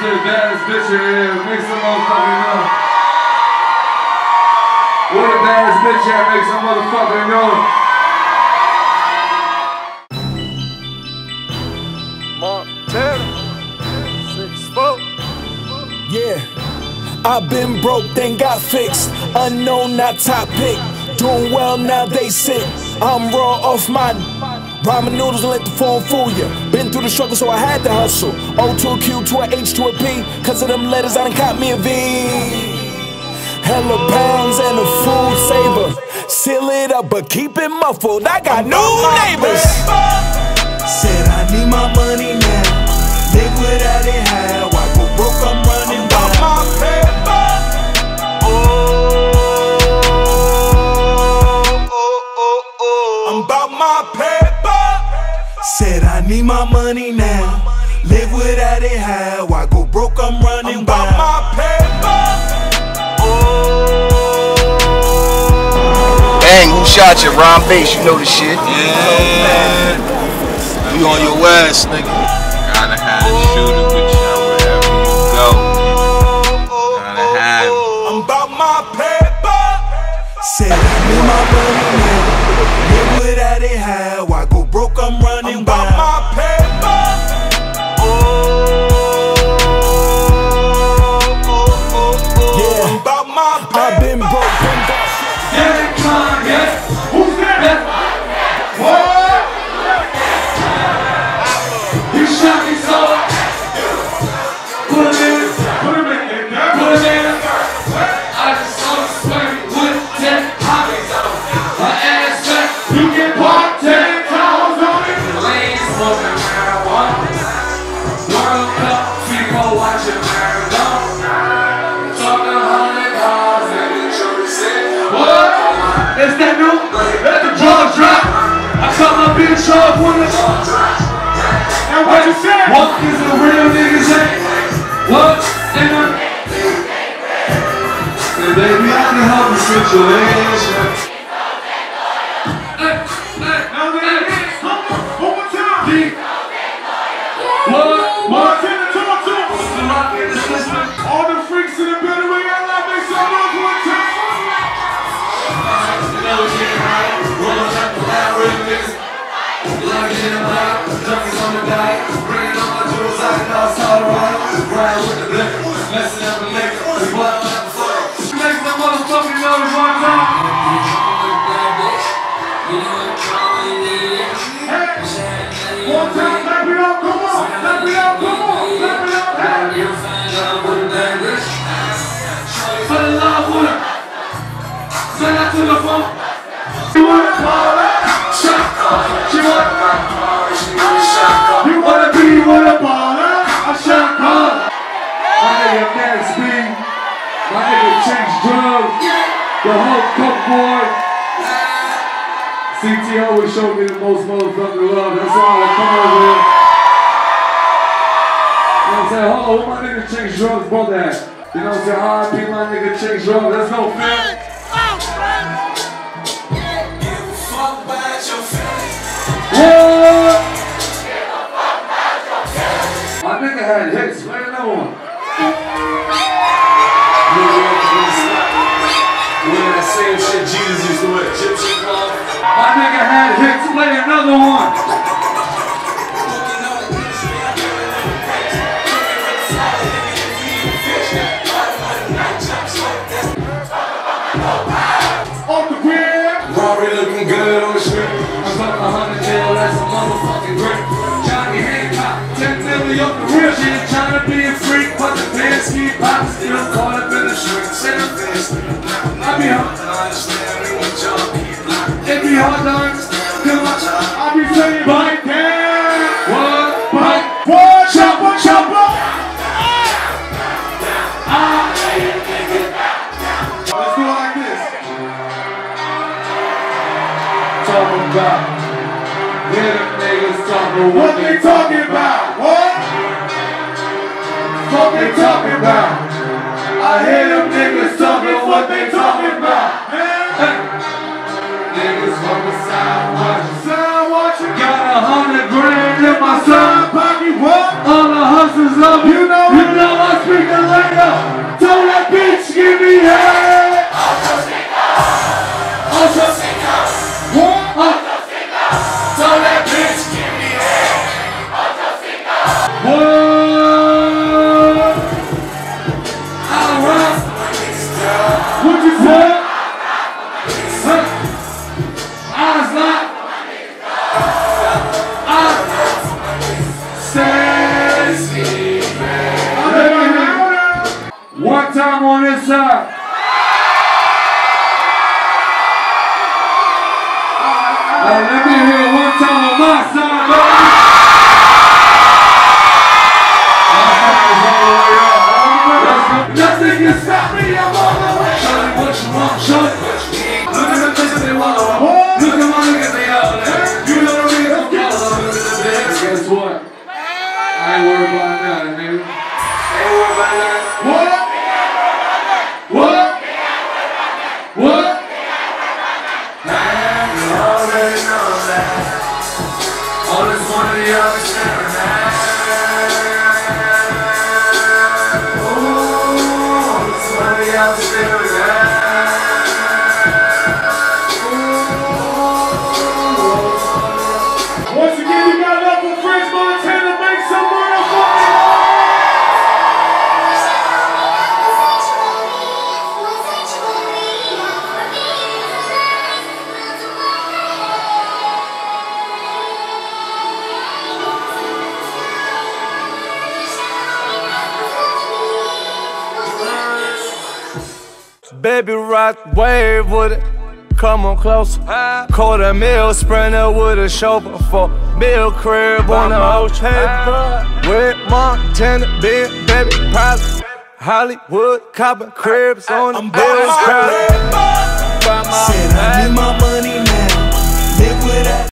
the baddest bitch in here. Make some motherfucking noise. Where the baddest bitch at? Make some motherfucking noise. Montana, six foot. Yeah, I've been broke, then got fixed. Unknown, not top pick. Doing well, now they sick. I'm raw off my ramen noodles and let the phone fool ya. Been through the struggle, so I had to hustle. O to a Q to a H to a P. Cause of them letters, I done got me a V. Hella pounds and a food saver. Seal it up, but keep it muffled. I got new neighbors. Said I need my money now. Live without it, how need my money now. Live without it, how I go broke, I'm running I'm about wild. my paper. Oh. Bang, who shot you? Ron Bass, you know the shit. Yeah. You on your ass, nigga. Gotta have a shooter with you wherever you go. Gotta oh, have it. Oh, I'm about my paper. Said I need my money now. Live without it, how So. Put it in. Put him in. Put it in. I just saw swing with hobbies on. Ass. You get parked ten on it. Lane smoking marijuana. World Cup people watching marathon. Talking hundred cars and What? Is that new? Let the drugs drop. I cut my bitch off when the what you say? What is a real nigga say? What? And I'm And baby, I can help the situation. The whole Coke Boy. CT always showed me the most motherfucking love. That's all I come over here. You know what I'm saying? Hold on, my nigga Chinx Drugz brother? You know what I'm saying? RIP my nigga Chinx Drugz. That's no fam. Had hits. Play another one. Wearing that same shit Jesus used to wear. My nigga had hits. Play another one. 10 million real shit. Trying to be a freak, but the pants keep popping. Still caught up in the streets. And the fence. I be hard. It be hard to understand. Cause I, be saying, bite niggas talking what, they talking about. What? What they talking about? I hear them niggas talking what they talking about. Hey. Niggas from the side watching. Side watching. Got a hundred grand in my side pocket. What? All the hustlers up. You know. You know. And let me hear one time on my side, Baby rock wave with it. Come on closer. Quarter meal sprinter with a chauffeur for meal crib on the ocean. With Montana, big baby private. Hollywood copper cribs on the boys. Said I need my money now. Live with that.